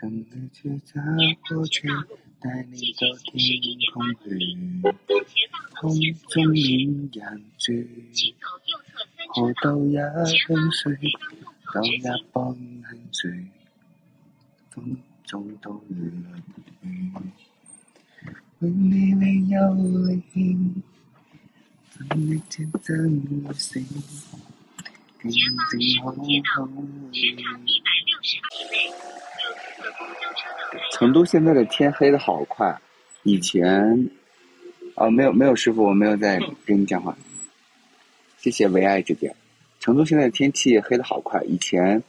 等日子在过去，带你走天空去，空中明阳珠，河道也很水，路也放很水，风中都雨雨，问你没有泪，怎么见怎么醒，跟进后后。成都现在的天黑的好快，以前，哦，没有没有师傅，我没有在跟你讲话。谢谢唯爱之点。成都现在的天气黑的好快，以前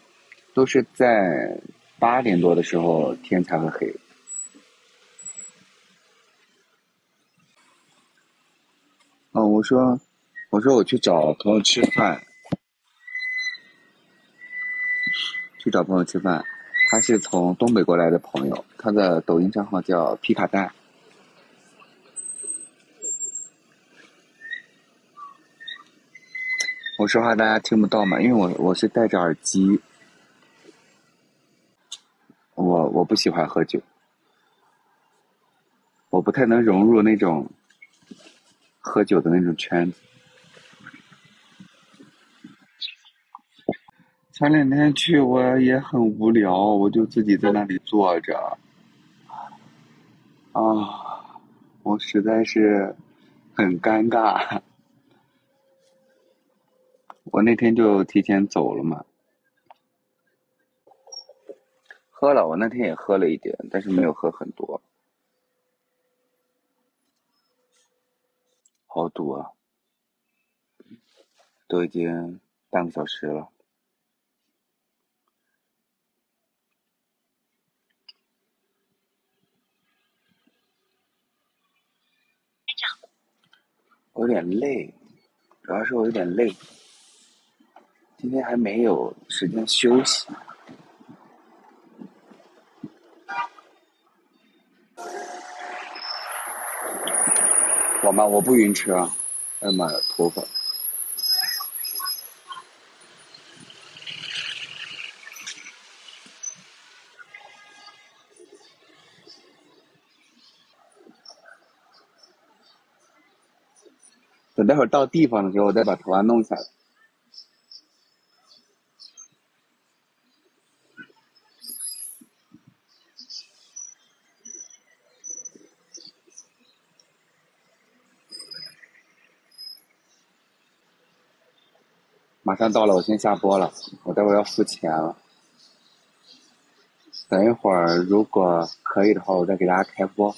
都是在八点多的时候天才会黑。哦，我说，我说我去找朋友吃饭，去找朋友吃饭。他是从东北过来的朋友，他的抖音账号叫皮卡蛋。我说话大家听不到嘛，因为我我是戴着耳机，我我不喜欢喝酒，我不太能融入那种喝酒的那种圈子。前两天去我也很无聊，我就自己在那里坐着，啊，我实在是很尴尬。我那天就提前走了嘛，喝了，我那天也喝了一点，但是没有喝很多，好堵啊，都已经半个小时了。我有点累，主要是我有点累，今天还没有时间休息。我吗？我不晕车。哎呀妈呀，头发。等待会儿到地方的时候，我再把头发弄下来。马上到了，我先下播了。我待会儿要付钱了。等一会儿如果可以的话，我再给大家开播。